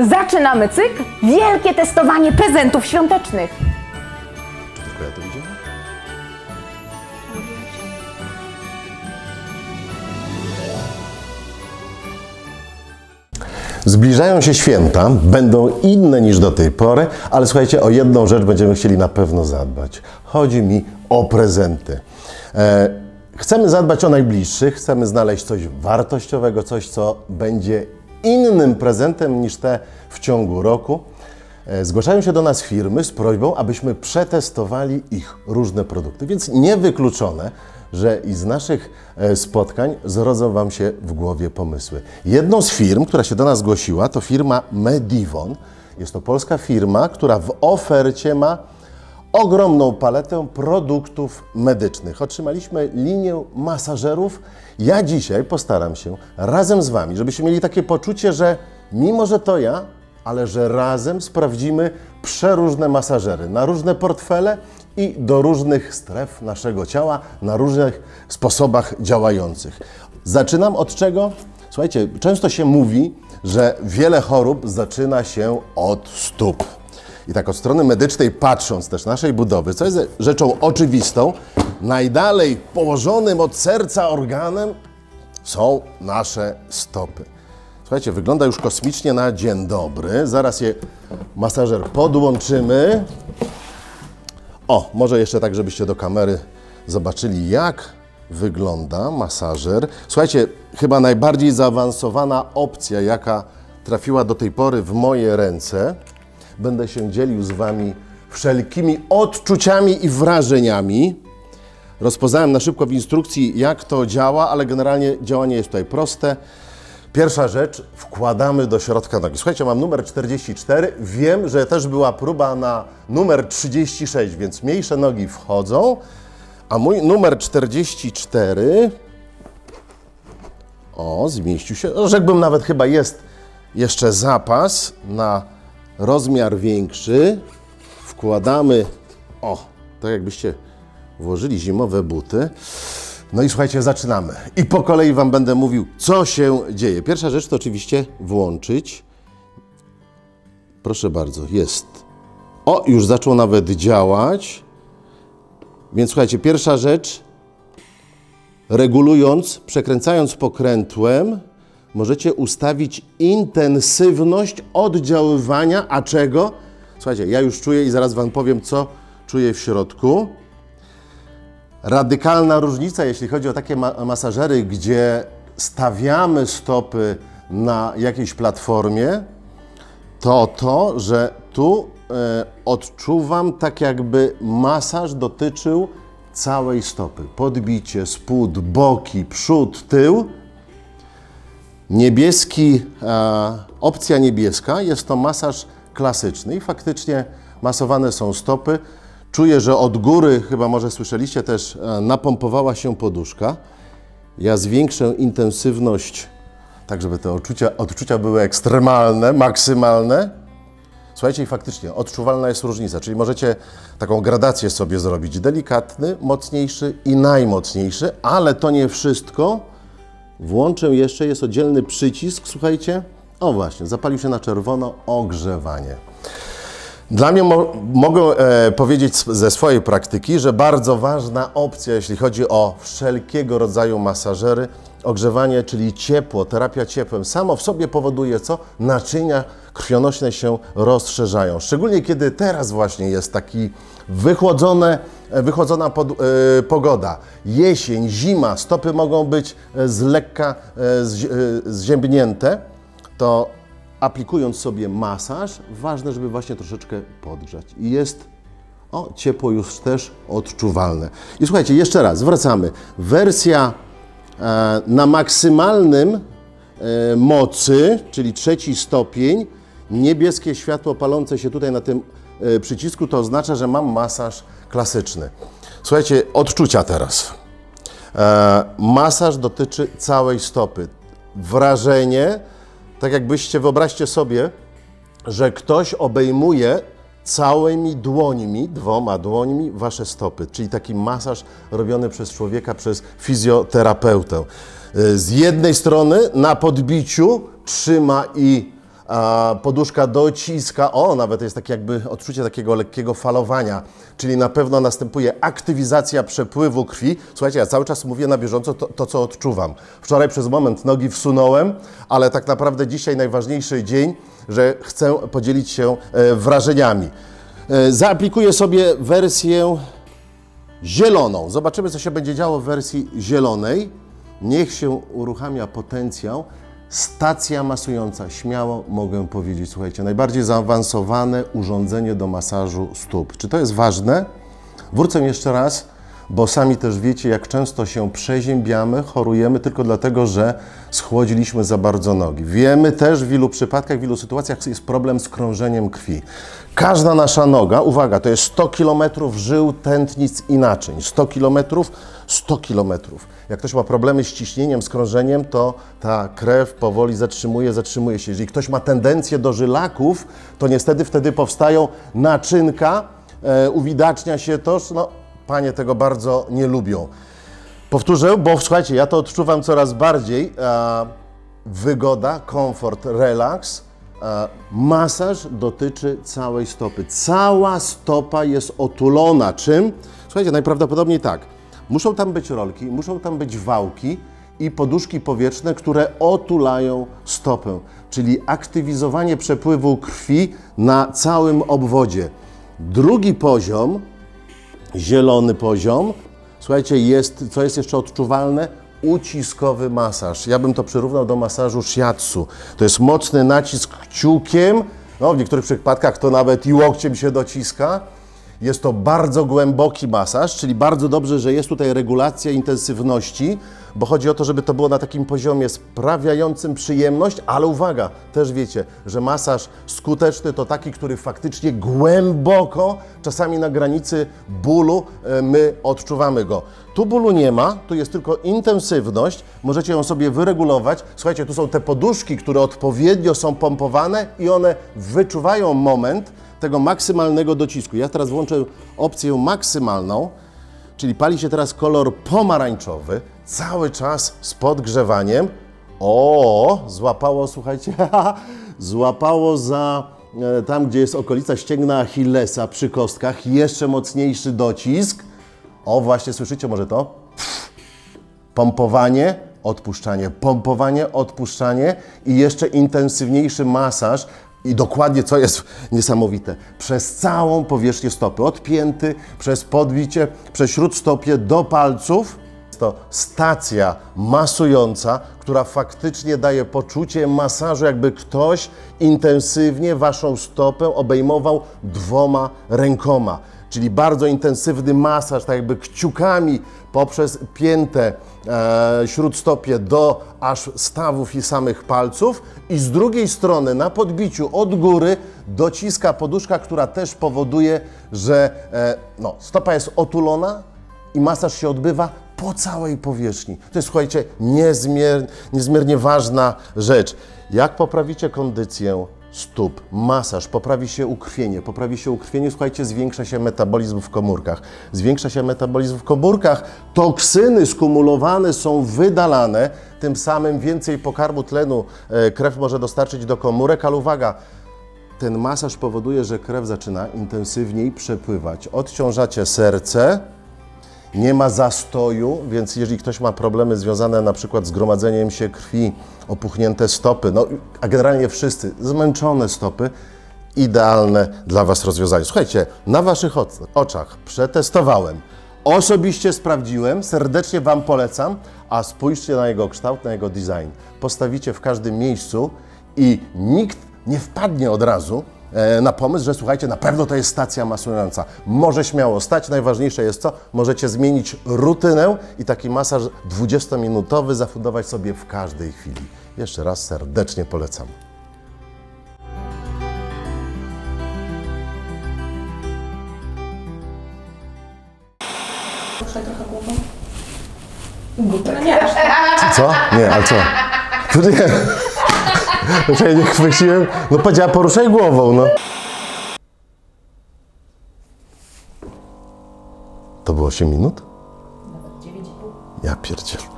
Zaczynamy cykl Wielkie testowanie prezentów świątecznych. Tylko ja to widziałem? Zbliżają się święta, będą inne niż do tej pory, ale słuchajcie, o jedną rzecz będziemy chcieli na pewno zadbać. Chodzi mi o prezenty. E, chcemy zadbać o najbliższych, chcemy znaleźć coś wartościowego, coś, co będzie innym prezentem niż te w ciągu roku. E, Zgłaszają się do nas firmy z prośbą, abyśmy przetestowali ich różne produkty, więc niewykluczone, że i z naszych e, spotkań zrodzą Wam się w głowie pomysły. Jedną z firm, która się do nas zgłosiła, to firma Medivon. Jest to polska firma, która w ofercie ma ogromną paletę produktów medycznych. Otrzymaliśmy linię masażerów. Ja dzisiaj postaram się razem z Wami, żebyście mieli takie poczucie, że mimo, że to ja, ale że razem sprawdzimy przeróżne masażery na różne portfele i do różnych stref naszego ciała, na różnych sposobach działających. Zaczynam od czego? Słuchajcie, często się mówi, że wiele chorób zaczyna się od stóp. I tak od strony medycznej, patrząc też naszej budowy, co jest rzeczą oczywistą, najdalej położonym od serca organem są nasze stopy. Słuchajcie, wygląda już kosmicznie na dzień dobry. Zaraz je masażer podłączymy. O, może jeszcze tak, żebyście do kamery zobaczyli, jak wygląda masażer. Słuchajcie, chyba najbardziej zaawansowana opcja, jaka trafiła do tej pory w moje ręce. Będę się dzielił z Wami wszelkimi odczuciami i wrażeniami. Rozpoznałem na szybko w instrukcji, jak to działa, ale generalnie działanie jest tutaj proste. Pierwsza rzecz, wkładamy do środka nogi. Słuchajcie, mam numer 44. Wiem, że też była próba na numer 36, więc mniejsze nogi wchodzą. A mój numer 44. O, zmieścił się. Rzekłbym nawet chyba jest jeszcze zapas na rozmiar większy. Wkładamy, o, tak jakbyście włożyli zimowe buty. No i słuchajcie, zaczynamy. I po kolei Wam będę mówił, co się dzieje. Pierwsza rzecz to oczywiście włączyć. Proszę bardzo, jest. O, już zaczął nawet działać. Więc słuchajcie, pierwsza rzecz, regulując, przekręcając pokrętłem, możecie ustawić intensywność oddziaływania. A czego? Słuchajcie, ja już czuję i zaraz Wam powiem, co czuję w środku. Radykalna różnica, jeśli chodzi o takie ma masażery, gdzie stawiamy stopy na jakiejś platformie, to to, że tu e, odczuwam tak jakby masaż dotyczył całej stopy. Podbicie, spód, boki, przód, tył. Niebieski, e, opcja niebieska jest to masaż klasyczny i faktycznie masowane są stopy. Czuję, że od góry, chyba może słyszeliście też, e, napompowała się poduszka. Ja zwiększę intensywność, tak żeby te odczucia, odczucia były ekstremalne, maksymalne. Słuchajcie, i faktycznie odczuwalna jest różnica, czyli możecie taką gradację sobie zrobić. Delikatny, mocniejszy i najmocniejszy, ale to nie wszystko. Włączę jeszcze, jest oddzielny przycisk, słuchajcie. O właśnie, zapalił się na czerwono ogrzewanie. Dla mnie mo mogę e, powiedzieć ze swojej praktyki, że bardzo ważna opcja, jeśli chodzi o wszelkiego rodzaju masażery, ogrzewanie, czyli ciepło, terapia ciepłem, samo w sobie powoduje co? Naczynia krwionośne się rozszerzają. Szczególnie kiedy teraz właśnie jest taki wychłodzone, wychłodzona pod, e, pogoda, jesień, zima, stopy mogą być e, z lekka e, z, e, zziębnięte, to aplikując sobie masaż, ważne, żeby właśnie troszeczkę podgrzać. I jest o, ciepło już też odczuwalne. I słuchajcie, jeszcze raz, wracamy. Wersja e, na maksymalnym e, mocy, czyli trzeci stopień, niebieskie światło palące się tutaj na tym e, przycisku, to oznacza, że mam masaż klasyczny. Słuchajcie, odczucia teraz. E, masaż dotyczy całej stopy. Wrażenie, tak jakbyście, wyobraźcie sobie, że ktoś obejmuje całymi dłońmi, dwoma dłońmi, wasze stopy, czyli taki masaż robiony przez człowieka, przez fizjoterapeutę. Z jednej strony na podbiciu trzyma i poduszka dociska, o, nawet jest takie jakby odczucie takiego lekkiego falowania, czyli na pewno następuje aktywizacja przepływu krwi. Słuchajcie, ja cały czas mówię na bieżąco to, to co odczuwam. Wczoraj przez moment nogi wsunąłem, ale tak naprawdę dzisiaj najważniejszy dzień, że chcę podzielić się e, wrażeniami. E, zaaplikuję sobie wersję zieloną. Zobaczymy, co się będzie działo w wersji zielonej. Niech się uruchamia potencjał. Stacja masująca, śmiało mogę powiedzieć, słuchajcie, najbardziej zaawansowane urządzenie do masażu stóp. Czy to jest ważne? Wrócę jeszcze raz, bo sami też wiecie, jak często się przeziębiamy, chorujemy tylko dlatego, że schłodziliśmy za bardzo nogi. Wiemy też w wielu przypadkach, w wielu sytuacjach jest problem z krążeniem krwi. Każda nasza noga, uwaga, to jest 100 km żył, tętnic i naczyń. 100 km, 100 km. Jak ktoś ma problemy z ciśnieniem, z krążeniem, to ta krew powoli zatrzymuje, zatrzymuje się. Jeżeli ktoś ma tendencję do żylaków, to niestety wtedy powstają naczynka, e, uwidacznia się to, no, panie tego bardzo nie lubią. Powtórzę, bo słuchajcie, ja to odczuwam coraz bardziej. E, wygoda, komfort, relaks. E, masaż dotyczy całej stopy. Cała stopa jest otulona. Czym? Słuchajcie, najprawdopodobniej tak. Muszą tam być rolki, muszą tam być wałki i poduszki powietrzne, które otulają stopę, czyli aktywizowanie przepływu krwi na całym obwodzie. Drugi poziom, zielony poziom, słuchajcie, jest, co jest jeszcze odczuwalne? Uciskowy masaż. Ja bym to przyrównał do masażu shiatsu. To jest mocny nacisk kciukiem, no w niektórych przypadkach to nawet i łokciem się dociska. Jest to bardzo głęboki masaż, czyli bardzo dobrze, że jest tutaj regulacja intensywności, bo chodzi o to, żeby to było na takim poziomie sprawiającym przyjemność, ale uwaga, też wiecie, że masaż skuteczny to taki, który faktycznie głęboko, czasami na granicy bólu, e, my odczuwamy go. Tu bólu nie ma, tu jest tylko intensywność, możecie ją sobie wyregulować. Słuchajcie, tu są te poduszki, które odpowiednio są pompowane i one wyczuwają moment, tego maksymalnego docisku. Ja teraz włączę opcję maksymalną, czyli pali się teraz kolor pomarańczowy, cały czas z podgrzewaniem. O, złapało, słuchajcie, złapało za e, tam, gdzie jest okolica ścięgna Achillesa przy kostkach, jeszcze mocniejszy docisk. O, właśnie słyszycie może to? Pompowanie, odpuszczanie, pompowanie, odpuszczanie i jeszcze intensywniejszy masaż i dokładnie, co jest niesamowite, przez całą powierzchnię stopy, od pięty, przez podbicie, przez śródstopie do palców. To stacja masująca, która faktycznie daje poczucie masażu, jakby ktoś intensywnie waszą stopę obejmował dwoma rękoma czyli bardzo intensywny masaż, tak jakby kciukami poprzez piętę e, śródstopie do aż stawów i samych palców i z drugiej strony na podbiciu od góry dociska poduszka, która też powoduje, że e, no, stopa jest otulona i masaż się odbywa po całej powierzchni. To jest, słuchajcie, niezmier, niezmiernie ważna rzecz. Jak poprawicie kondycję stóp, masaż, poprawi się ukrwienie. Poprawi się ukrwienie, słuchajcie, zwiększa się metabolizm w komórkach. Zwiększa się metabolizm w komórkach, toksyny skumulowane są wydalane, tym samym więcej pokarmu tlenu e, krew może dostarczyć do komórek, ale uwaga, ten masaż powoduje, że krew zaczyna intensywniej przepływać. Odciążacie serce, nie ma zastoju, więc jeżeli ktoś ma problemy związane na przykład z gromadzeniem się krwi, opuchnięte stopy, no a generalnie wszyscy, zmęczone stopy, idealne dla Was rozwiązanie. Słuchajcie, na Waszych oczach przetestowałem, osobiście sprawdziłem, serdecznie Wam polecam, a spójrzcie na jego kształt, na jego design. Postawicie w każdym miejscu i nikt nie wpadnie od razu, na pomysł, że słuchajcie, na pewno to jest stacja masująca. Może śmiało stać, najważniejsze jest co? Możecie zmienić rutynę i taki masaż 20-minutowy zafundować sobie w każdej chwili. Jeszcze raz serdecznie polecam. Ruszaj trochę głową. No nie, Co? Nie, ale co? To nie. Znaczy, ja nie chwyciłem. No powiedziała, poruszaj głową, no. To było 8 minut? Nawet 9,5. Ja pierdziel.